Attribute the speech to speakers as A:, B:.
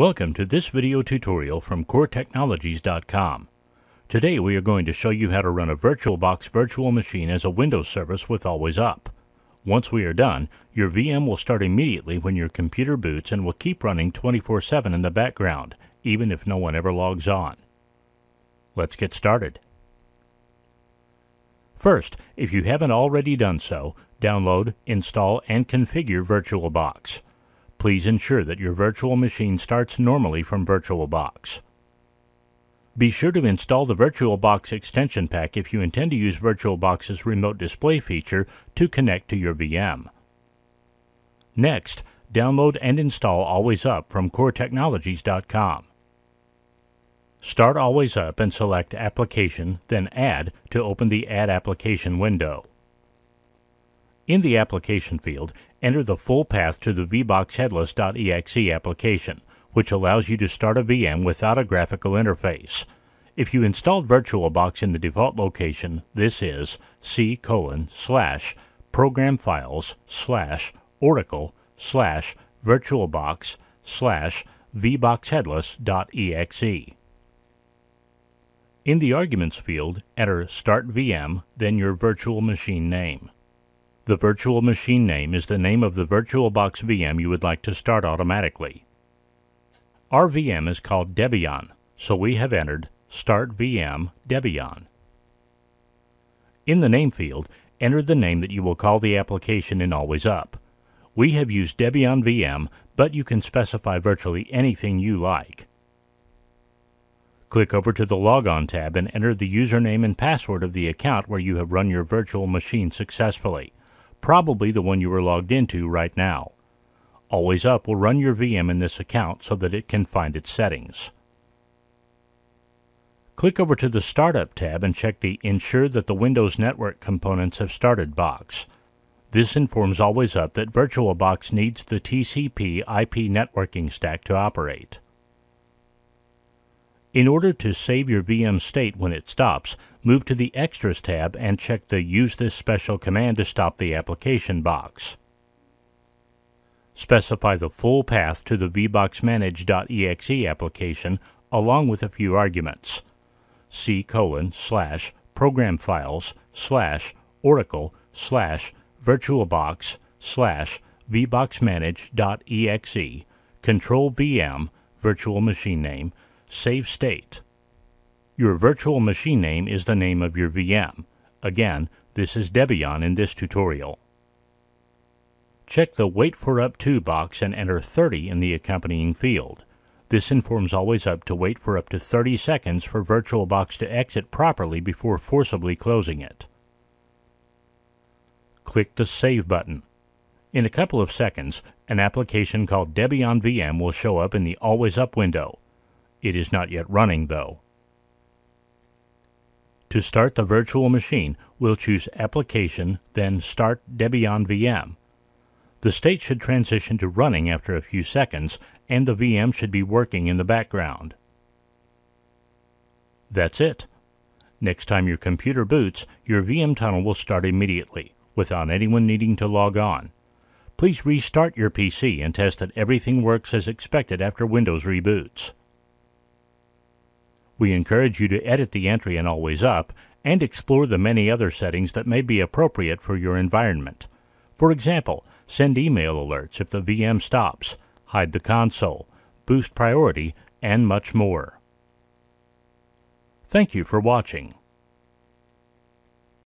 A: Welcome to this video tutorial from CoreTechnologies.com. Today we are going to show you how to run a VirtualBox virtual machine as a Windows service with AlwaysUp. Once we are done, your VM will start immediately when your computer boots and will keep running 24-7 in the background, even if no one ever logs on. Let's get started. First, if you haven't already done so, download, install, and configure VirtualBox. Please ensure that your virtual machine starts normally from VirtualBox. Be sure to install the VirtualBox extension pack if you intend to use VirtualBox's remote display feature to connect to your VM. Next, download and install AlwaysUp from CoreTechnologies.com. Start AlwaysUp and select Application, then Add to open the Add Application window. In the Application field, enter the full path to the vboxheadless.exe application, which allows you to start a VM without a graphical interface. If you installed VirtualBox in the default location, this is c colon slash program files slash oracle slash virtualbox slash vboxheadless.exe. In the Arguments field, enter Start VM, then your virtual machine name. The virtual machine name is the name of the VirtualBox VM you would like to start automatically. Our VM is called Debian, so we have entered Start VM Debian. In the name field, enter the name that you will call the application in AlwaysUp. We have used Debian VM, but you can specify virtually anything you like. Click over to the Logon tab and enter the username and password of the account where you have run your virtual machine successfully probably the one you are logged into right now. AlwaysUp will run your VM in this account so that it can find its settings. Click over to the Startup tab and check the Ensure that the Windows Network components have started box. This informs AlwaysUp that VirtualBox needs the TCP IP networking stack to operate. In order to save your VM state when it stops, move to the Extras tab and check the Use this special command to stop the application box. Specify the full path to the vboxmanage.exe application along with a few arguments. C colon slash program files slash oracle slash virtualbox slash vboxmanage.exe control VM virtual machine name Save state. Your virtual machine name is the name of your VM. Again, this is Debian in this tutorial. Check the Wait for Up to box and enter 30 in the accompanying field. This informs AlwaysUp to wait for up to 30 seconds for VirtualBox to exit properly before forcibly closing it. Click the Save button. In a couple of seconds, an application called Debian VM will show up in the AlwaysUp window. It is not yet running, though. To start the virtual machine, we'll choose Application, then Start Debian VM. The state should transition to running after a few seconds, and the VM should be working in the background. That's it. Next time your computer boots, your VM tunnel will start immediately, without anyone needing to log on. Please restart your PC and test that everything works as expected after Windows reboots. We encourage you to edit the entry in AlwaysUp and explore the many other settings that may be appropriate for your environment. For example, send email alerts if the VM stops, hide the console, boost priority, and much more. Thank you for watching.